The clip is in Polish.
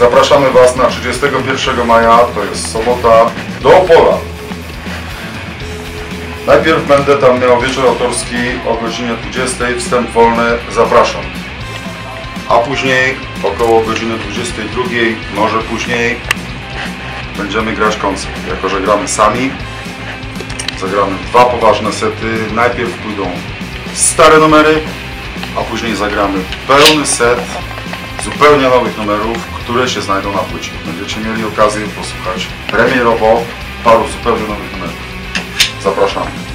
Zapraszamy Was na 31 maja, to jest sobota, do Opola. Najpierw będę tam miał wieczór autorski o godzinie 20, wstęp wolny, zapraszam. A później około godziny 22, może później będziemy grać koncert. Jako, że gramy sami, zagramy dwa poważne sety. Najpierw pójdą stare numery, a później zagramy pełny set zupełnie nowych numerów, które się znajdą na płycie. Będziecie mieli okazję posłuchać premierowo paru zupełnie nowych numerów. Zapraszamy.